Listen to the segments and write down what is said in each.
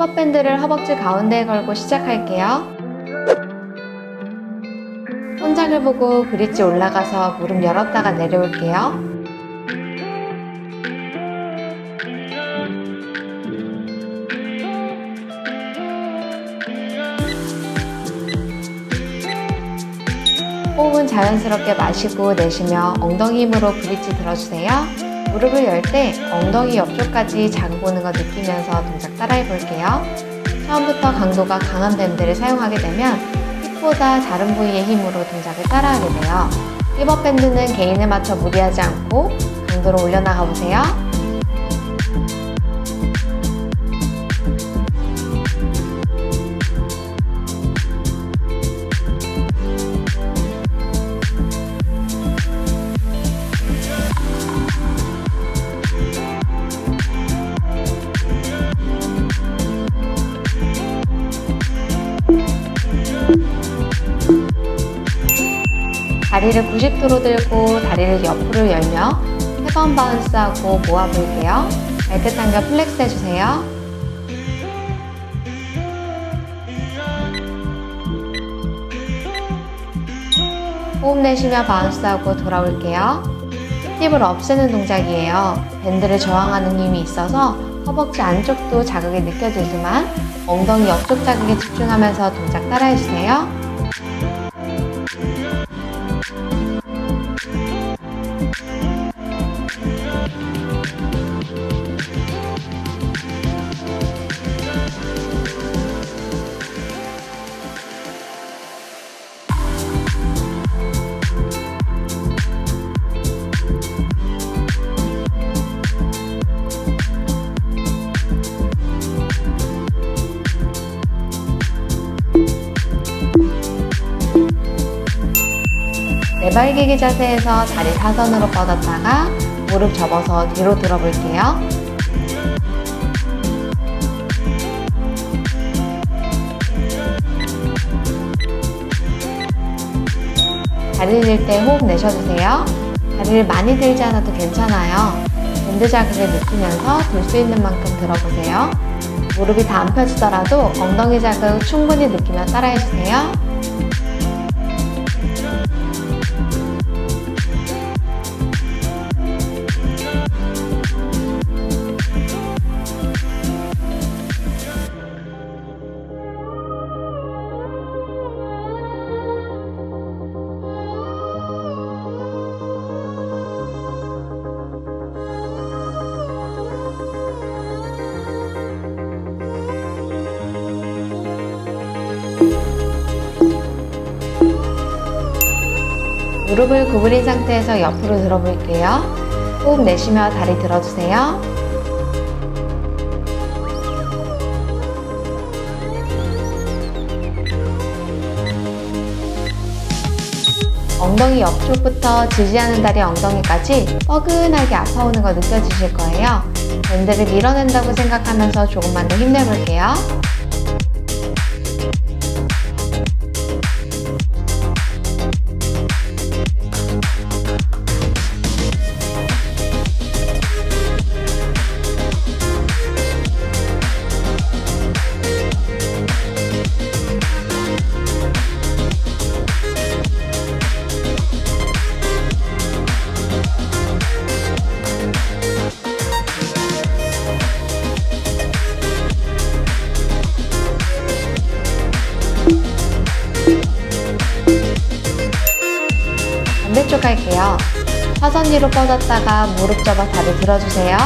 힙업 밴드를 허벅지 가운데에 걸고 시작할게요. 손장을 보고 브릿지 올라가서 무릎 열었다가 내려올게요. 호흡은 자연스럽게 마시고 내쉬며 엉덩이 힘으로 브릿지 들어주세요. 무릎을 열 때 엉덩이 옆쪽까지 자극 오는 거 느끼면서 동작 따라해 볼게요. 처음부터 강도가 강한 밴드를 사용하게 되면 힙보다 다른 부위의 힘으로 동작을 따라하게 돼요. 힙업 밴드는 개인에 맞춰 무리하지 않고 강도를 올려나가 보세요. 다리를 90도로 들고 다리를 옆으로 열며 세번 bounce하고 모아볼게요. 발끝 당겨 flex 해주세요. 호흡 내쉬며 bounce하고 돌아올게요. 힙을 없애는 동작이에요. 밴드를 저항하는 힘이 있어서 허벅지 안쪽도 자극이 느껴지지만 엉덩이 옆쪽 자극에 집중하면서 동작 따라해주세요. We'll. 내발기기 자세에서 다리 사선으로 뻗었다가 무릎 접어서 뒤로 들어볼게요. 다리를 들 때 호흡 내쉬어주세요. 다리를 많이 들지 않아도 괜찮아요. 밴드 자극을 느끼면서 들 수 있는 만큼 들어보세요. 무릎이 다 안 펴지더라도 엉덩이 자극 충분히 느끼며 따라해주세요. 무릎을 구부린 상태에서 옆으로 들어볼게요. 호흡 내쉬며 다리 들어주세요. 엉덩이 옆쪽부터 지지하는 다리 엉덩이까지 뻐근하게 아파오는 거 느껴지실 거예요. 밴드를 밀어낸다고 생각하면서 조금만 더 힘내볼게요. 반대쪽 할게요. 사선 뒤로 뻗었다가 무릎 접어 다리 들어주세요.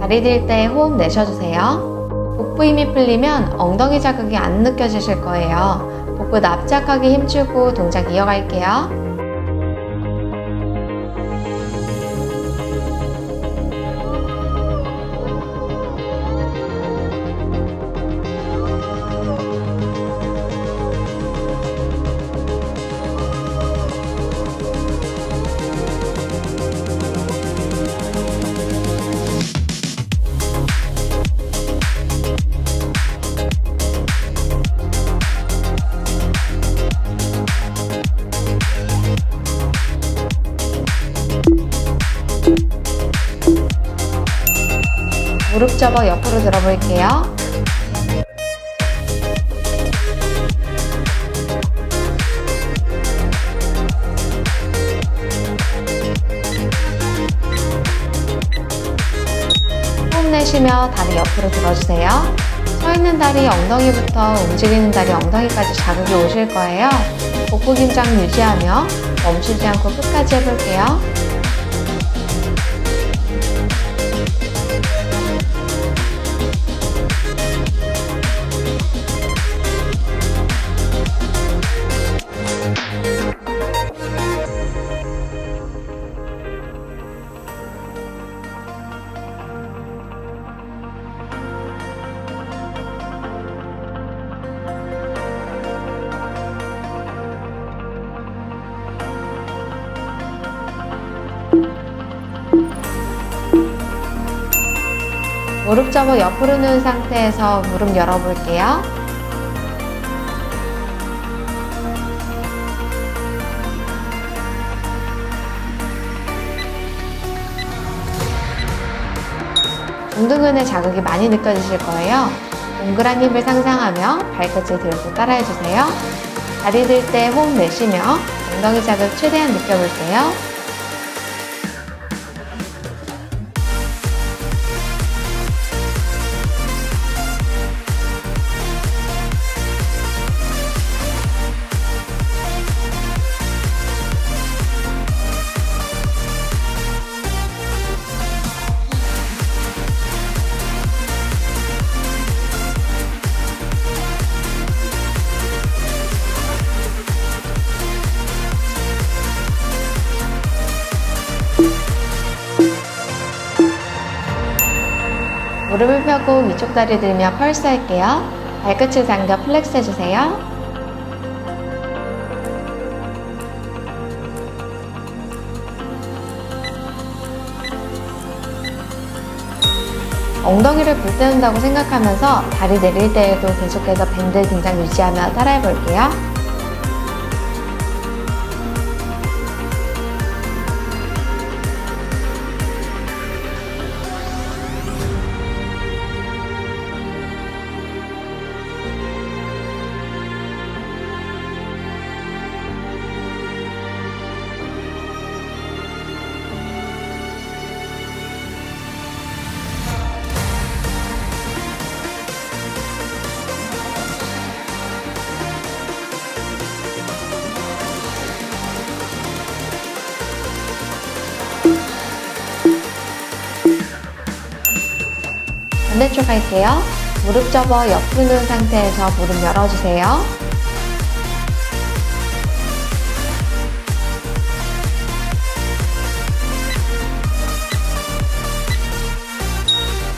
다리 들 때 호흡 내쉬어주세요. 복부 힘이 풀리면 엉덩이 자극이 안 느껴지실 거예요. 복부 납작하게 힘주고 동작 이어갈게요. 무릎 접어 옆으로 들어볼게요. 호흡 내쉬며 다리 옆으로 들어주세요. 서 있는 다리 엉덩이부터 움직이는 다리 엉덩이까지 자극이 오실 거예요. 복부 긴장 유지하며 멈추지 않고 끝까지 해볼게요. 무릎 접어 옆으로 누운 상태에서 무릎 열어볼게요. 웅둥근에 자극이 많이 느껴지실 거예요. 동그란 힙을 상상하며 발끝을 들고 따라해주세요. 다리 들 때 호흡 내쉬며 엉덩이 자극 최대한 느껴볼게요. 무릎을 펴고 위쪽 다리 들며 펄스 할게요. 발끝을 당겨 flex 해주세요. 엉덩이를 불태운다고 생각하면서 다리 내릴 때에도 계속해서 밴드 긴장 유지하며 따라해 볼게요. 반대쪽 할게요. 무릎 접어 옆으로 누운 상태에서 무릎 열어주세요.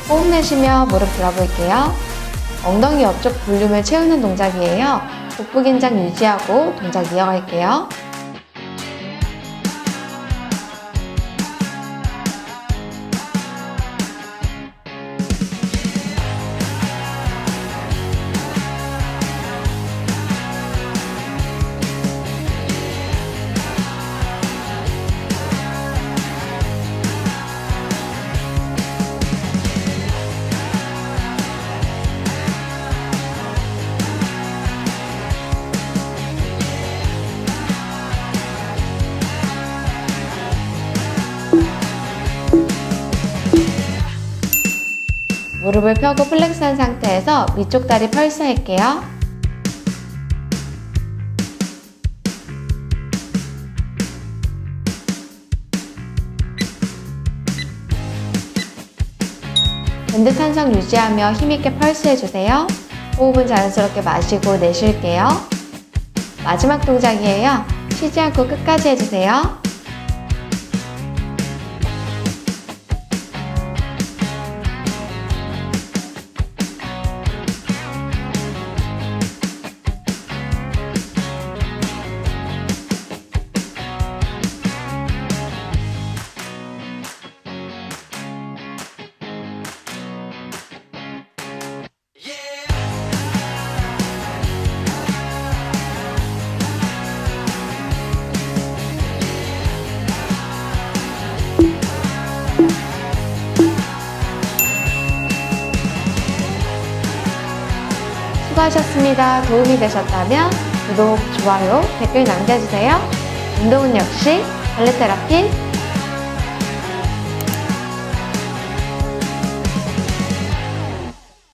호흡 내쉬며 무릎 들어볼게요. 엉덩이 옆쪽 볼륨을 채우는 동작이에요. 복부 긴장 유지하고 동작 이어갈게요. 무릎을 펴고 플렉스한 상태에서 위쪽 다리 펄스할게요. 탄성 유지하며 힘있게 펄스해주세요. 호흡은 자연스럽게 마시고 내쉴게요. 마지막 동작이에요. 쉬지 않고 끝까지 해주세요. 수고하셨습니다. 도움이 되셨다면 구독, 좋아요, 댓글 남겨주세요. 운동은 역시 발레테라핀